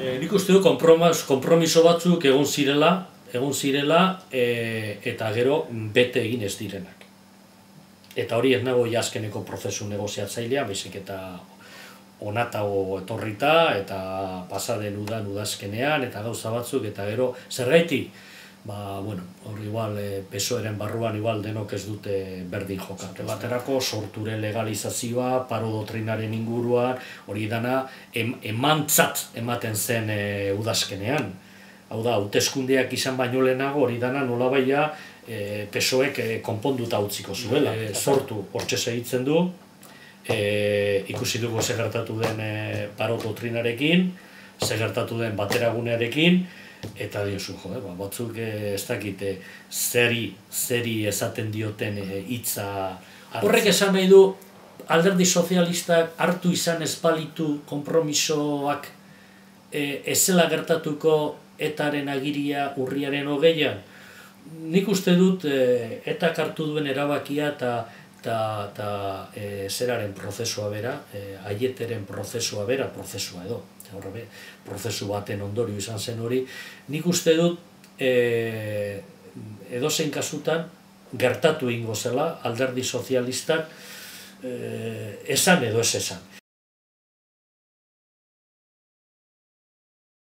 E, nik uste du kompromiso batzuk egon zirela, egon zirela e, eta gero bete egin ez direnak. Eta hori ez nago jaskeneko prozesu negoziatzailea, baizik eta onatago etorrita eta pasaden udan udazkenean eta gauza batzuk eta gero zergaiti ba, bueno, hori igual e, pesoeren barruan igual denok ez dute berdin jokatu. Baterako sorture legalizazioa, paro doktrinaren inguruan, hori dana em, emantzat ematen zen e, udazkenean. Hau da, hauteskundeak izan baino lehenago hori dana nola baia e, pesoek e, konponduta utziko zuela. E, sortu, hortxe segitzen du, e, ikusi dugu segertatu den e, paro doktrinarekin, segertatu den bateragunearekin, eta diosu, jo, eh, ba, batzuk eh, ez dakite zeri, zeri esaten dioten eh, hitza Horrek esan nahi du, alderdi sozialistak hartu izan espalitu kompromisoak e, ezela gertatuko etaren agiria urriaren hogeian. Nik uste dut e, etak hartu duen erabakia eta eta e, zeraren prozesua bera, e, aieteren prozesua bera, prozesua edo, horre prozesu baten ondorio izan zen hori, nik uste dut e, edozein kasutan gertatu ingo zela alderdi sozialistak e, esan edo ez esan.